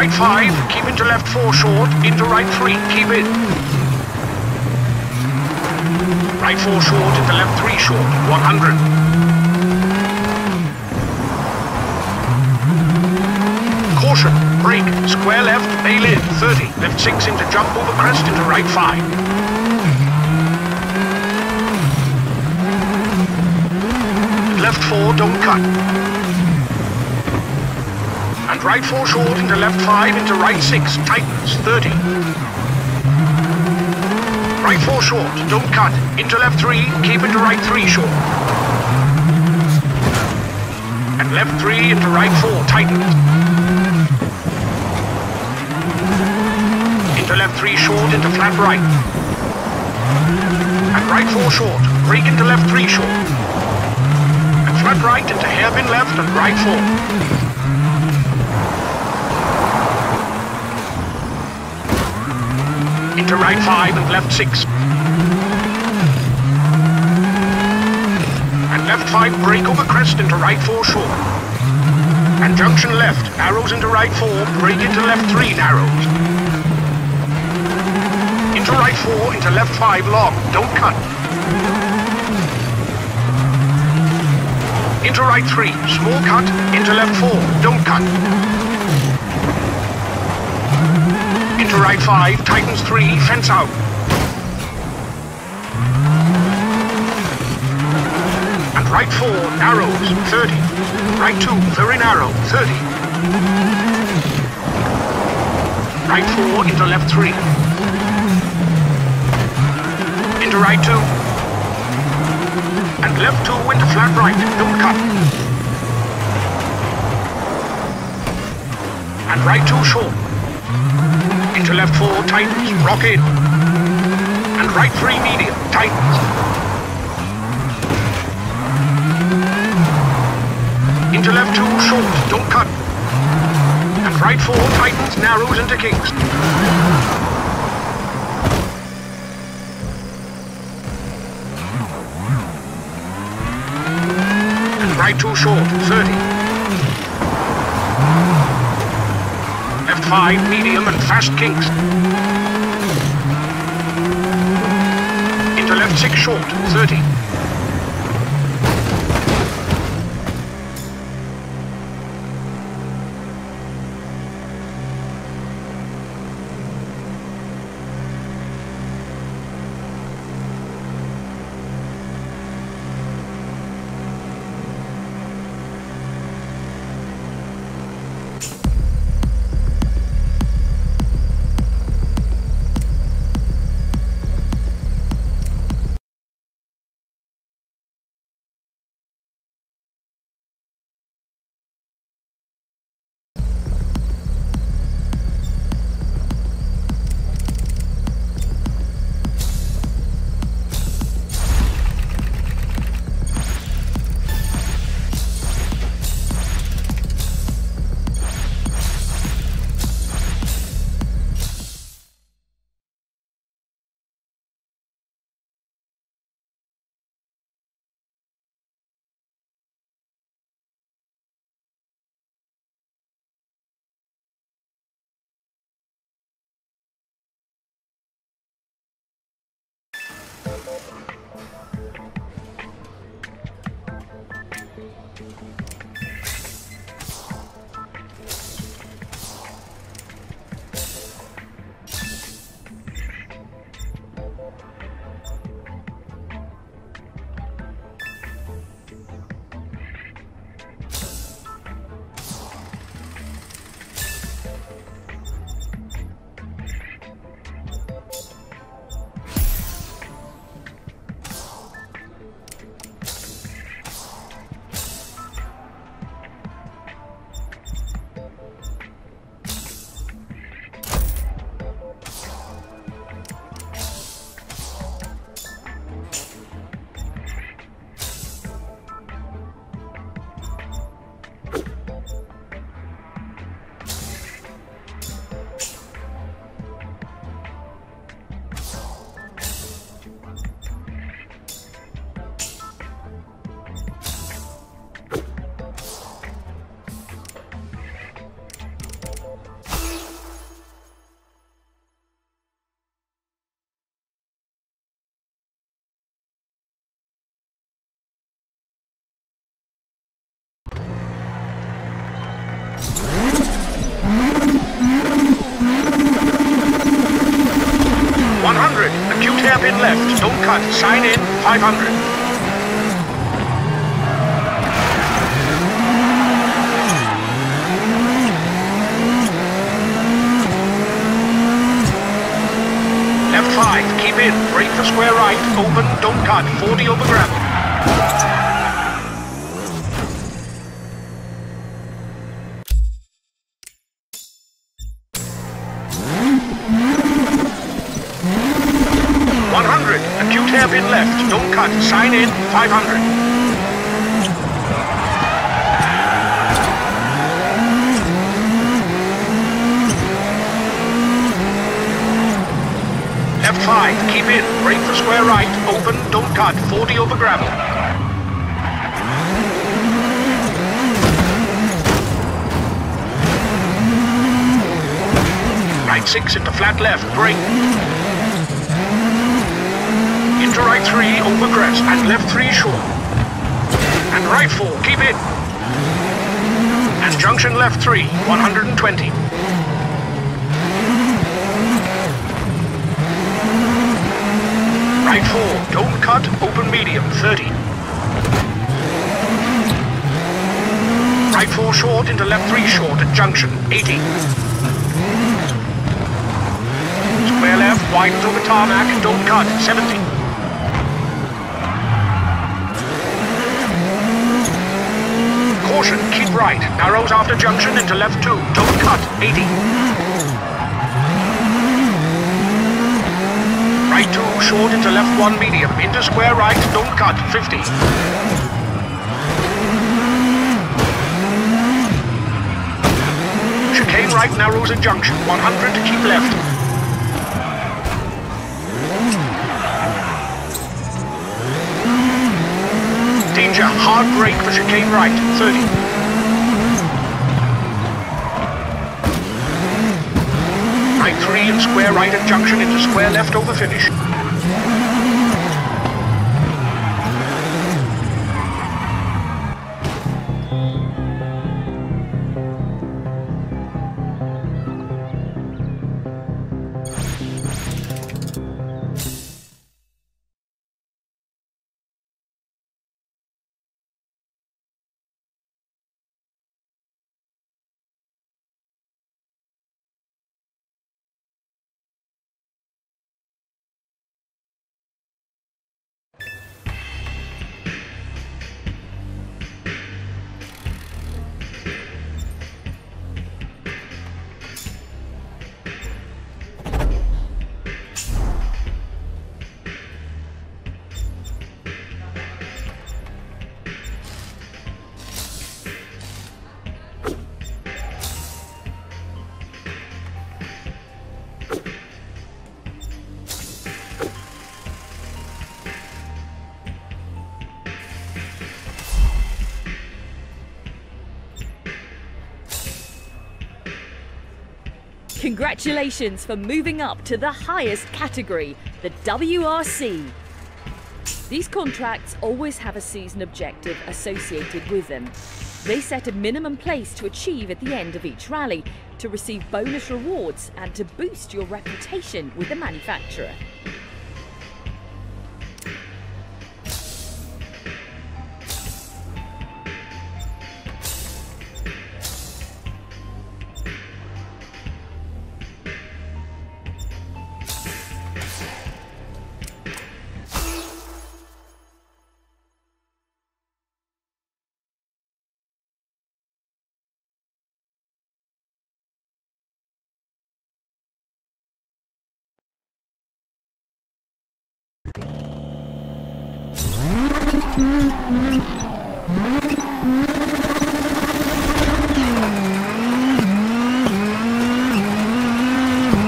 right 5, keep into left 4 short, into right 3, keep it. Right 4 short, into left 3 short, 100. Caution, brake, square left, bail in, 30, left 6 into jump over crest, into right 5. left 4, don't cut. And right 4 short into left 5 into right 6, tightens, 30. Right 4 short, don't cut. Into left 3, keep into right 3 short. And left 3 into right 4, tightens. Into left 3 short into flat right. And right 4 short, brake into left 3 short And flat right into hairpin left and right four. Into right five and left six. And left five brake over crest into right four short. And junction left, arrows into right four, brake into left three narrows. Into right four, into left five long, don't cut. Into right three, small cut, into left four, don't cut. Into right five, tightens three, fence out. And right four, narrows, 30. Right two, very narrow, 30. Right four, into left three. Into right two, and left two into flat right, don't cut. And right two short. Into left four, tightens, rock in. And right three medium, tightens. Into left two, short, don't cut. And right four, tightens, narrows into kinks. right two short, 30. Left 5, medium and fast kinks. Into left 6 short, 30. Cut. In. 500. Left 5. Keep in. brake the square right. Open. Don't cut. 40 over gravel. 500. Left five, keep in, brake for square right, open, don't cut, 40 over gravel. Right six into flat left, brake. Into right three, over crest, and left three short. And right four, keep it. And junction left three, 120. Right four, don't cut, open medium, 30. Right four short into left three short at junction, 80. Square left, widens over tarmac, don't cut, 70. Caution, keep right. Narrows after junction into left two. Don't cut. 80. Right two, short into left one medium. Into square right. Don't cut. 50. Chicane right narrows at junction. 100 to keep left. Danger, hard brake for chicane right, 30. Right 3 and square right at junction into square left over finish. Congratulations for moving up to the highest category, the WRC. These contracts always have a season objective associated with them. They set a minimum place to achieve at the end of each rally to receive bonus rewards and to boost your reputation with the manufacturer.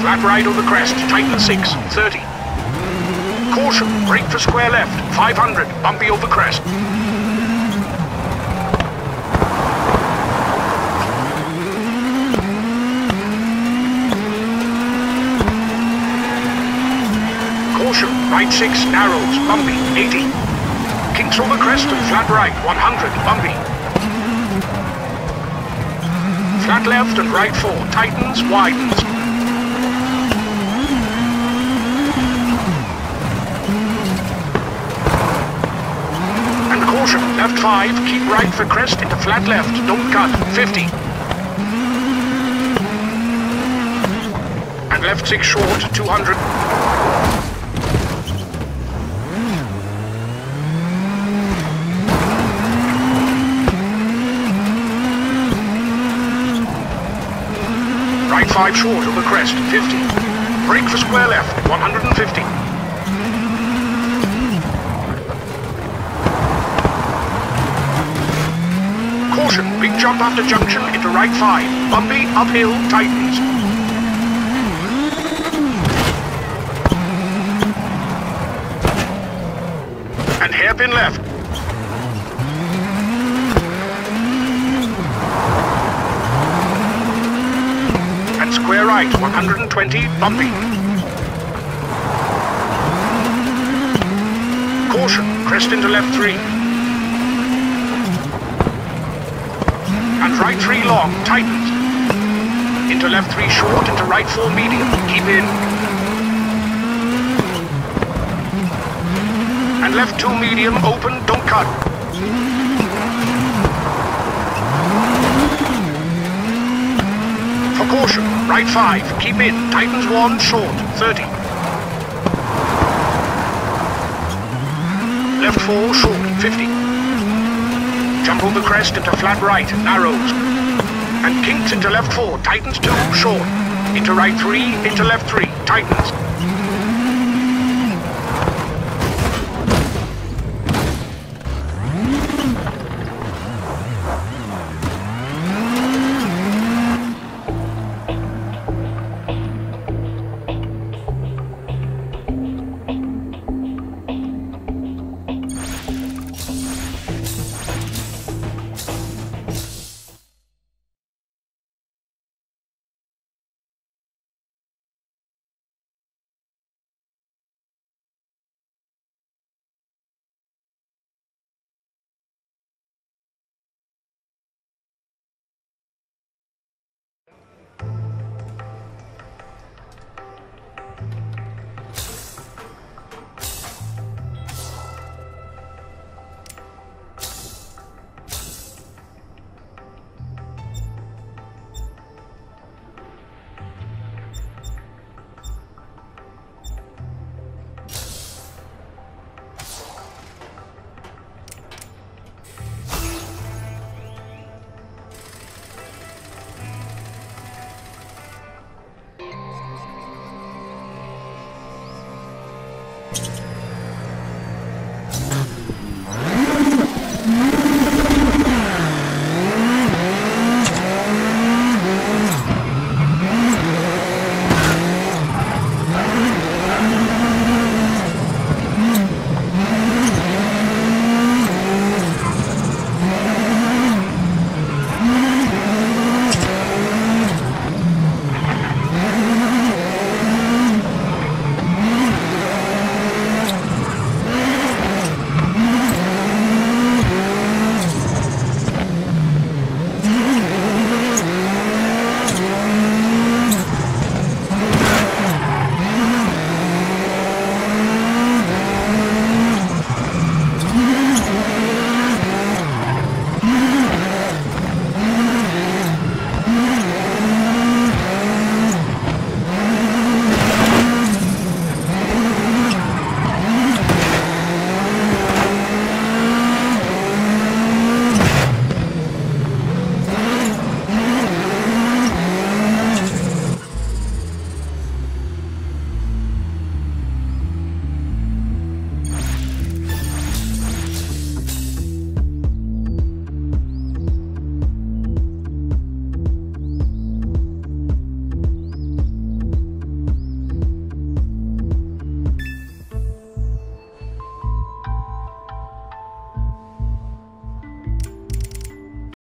Flat right over crest, tighten 6, 30. Caution, brake for square left, 500, bumpy over crest. Caution, right 6, narrows, bumpy, 80. Kinks the crest, flat right, 100, bumpy. Flat left and right 4, tightens, widens. And caution, left 5, keep right for crest into flat left, don't cut, 50. And left 6 short, 200. Right 5 short over crest, 50. Brake for square left, 150. Caution, big jump after junction into right 5. Bumpy, uphill, tightens. And hairpin left. And square right, 120, bumpy. Caution, crest into left 3. And right 3 long, tightens. Into left 3 short, into right 4 medium, keep in. And left 2 medium, open, don't cut. For caution, right 5, keep in, tightens 1, short, 30. Left 4, short, 50. Jump over the crest into flat right, narrows. And kinks into left 4, tightens 2, short. Into right 3, into left 3, tightens.